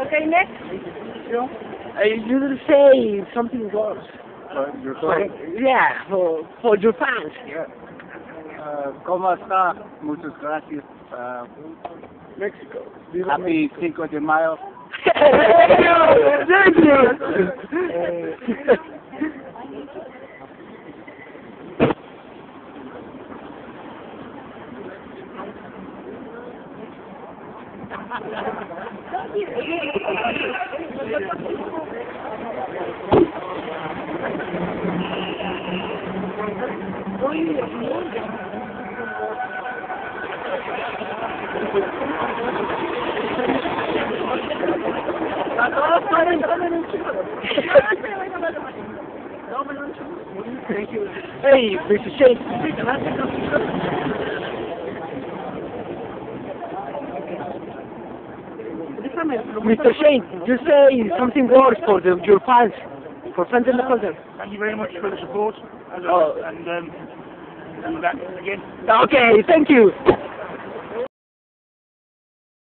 Okay, next. Uh, you will say something worse. Your For, yeah, for, for your fans. Uh, ¿Cómo está? Muchas gracias. Uh, Mexico. happy Cinco de Mayo. Thank you! Thank you! Thank you. Hey, Mr. Shane. Mr. Shane, you say something worse for the, your fans, for fans in the concert. Thank you very much for the support. And, Oh. and um, we'll be back again. Okay, thank you.